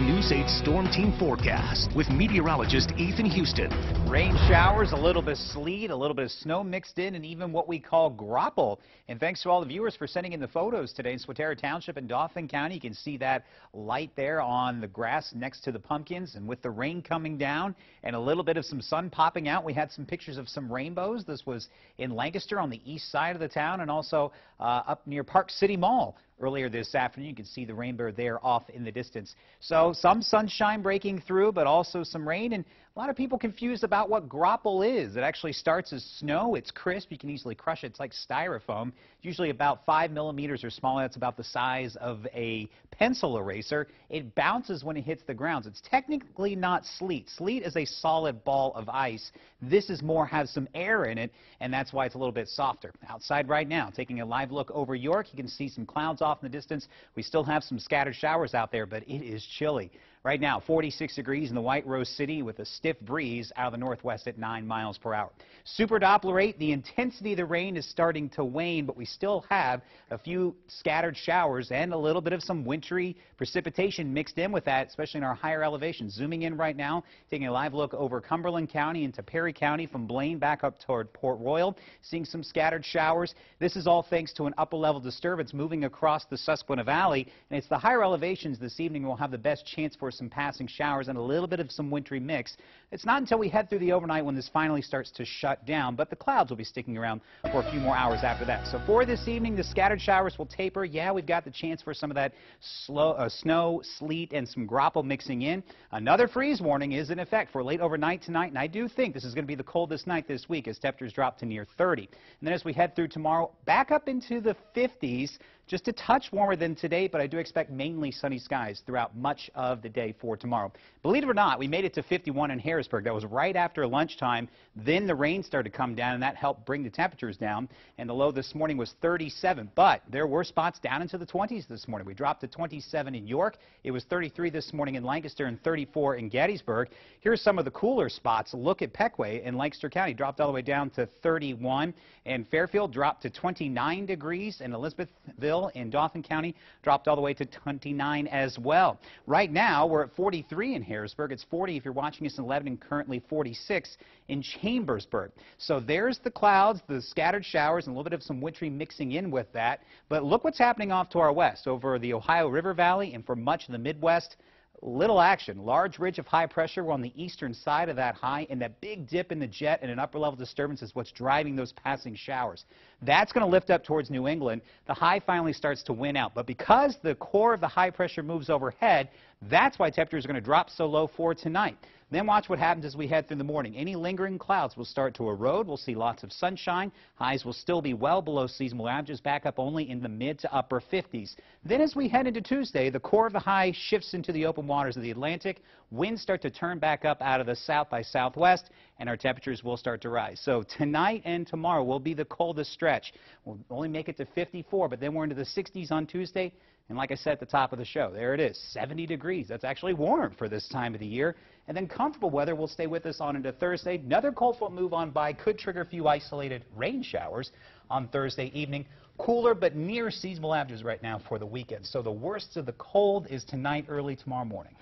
News 8 Storm Team Forecast with meteorologist Ethan Huston. Rain showers, a little bit of sleet, a little bit of snow mixed in, and even what we call graupel. And thanks to all the viewers for sending in the photos today in Swatara Township in Dauphin County. You can see that light there on the grass next to the pumpkins. And with the rain coming down and a little bit of some sun popping out, we had some pictures of some rainbows. This was in Lancaster on the east side of the town and also uh, up near Park City Mall earlier this afternoon. You can see the rainbow there off in the distance. So some sunshine breaking through, but also some rain. And a lot of people confused about what graupel is. It actually starts as snow. It's crisp. You can easily crush it. It's like styrofoam. It's usually about five millimeters or smaller. That's about the size of a pencil eraser. It bounces when it hits the ground. It's technically not sleet. Sleet is a solid ball of ice. This is more has some air in it, and that's why it's a little bit softer. Outside right now, taking a live look over York, you can see some clouds off in the distance. We still have some scattered showers out there, but it is chilly. Right now, 46 degrees in the White Rose City with a stiff breeze out of the northwest at 9 miles per hour. Super Doppler 8, the intensity of the rain is starting to wane, but we still have a few scattered showers and a little bit of some wintry precipitation mixed in with that, especially in our higher elevations. Zooming in right now, taking a live look over Cumberland County into Perry County from Blaine back up toward Port Royal, seeing some scattered showers. This is all thanks to an upper level disturbance moving across the Susquehanna Valley, and it's the higher elevations this evening will have the best chance for some passing showers and a little bit of some wintry mix. It's not until we head through the overnight when this finally starts to shut down, but the clouds will be sticking around for a few more hours after that. So for this evening, the scattered showers will taper. Yeah, we've got the chance for some of that slow, uh, snow, sleet, and some graupel mixing in. Another freeze warning is in effect for late overnight tonight, and I do think this is going to be the coldest night this week as temperatures drop to near 30. And then as we head through tomorrow, back up into the 50s, just a touch warmer than today, but I do expect mainly sunny skies throughout much of the day for tomorrow. Believe it or not, we made it to 51 in Harrisburg. That was right after lunchtime. Then the rain started to come down, and that helped bring the temperatures down. And the low this morning was 37, but there were spots down into the 20s this morning. We dropped to 27 in York. It was 33 this morning in Lancaster and 34 in Gettysburg. Here's some of the cooler spots. Look at Pequea in Lancaster County. Dropped all the way down to 31. And Fairfield dropped to 29 degrees. And Elizabethville in Dauphin County dropped all the way to 29 as well. Right now, we're at 43 in Harrisburg. It's 40 if you're watching us in Lebanon, currently 46 in Chambersburg. So there's the clouds, the scattered showers, and a little bit of some wintry mixing in with that. But look what's happening off to our west over the Ohio River Valley and for much of the Midwest. Little action. Large ridge of high pressure. On the eastern side of that high, and that big dip in the jet and an upper level disturbance is what's driving those passing showers. That's going to lift up towards New England. The high finally starts to win out. But because the core of the high pressure moves overhead, that's why temperatures are going to drop so low for tonight. Then watch what happens as we head through the morning. Any lingering clouds will start to erode. We'll see lots of sunshine. Highs will still be well below seasonal averages, back up only in the mid to upper 50s. Then as we head into Tuesday, the core of the high shifts into the open waters of the Atlantic. Winds start to turn back up out of the south by southwest, and our temperatures will start to rise. So tonight and tomorrow will be the coldest stretch. We'll only make it to 54, but then we're into the 60s on Tuesday. And like I said at the top of the show, there it is, 70 degrees. That's actually warm for this time of the year. And then comfortable weather will stay with us on into Thursday. Another cold front move on by could trigger a few isolated rain showers on Thursday evening. Cooler but near seasonal averages right now for the weekend. So the worst of the cold is tonight, early tomorrow morning.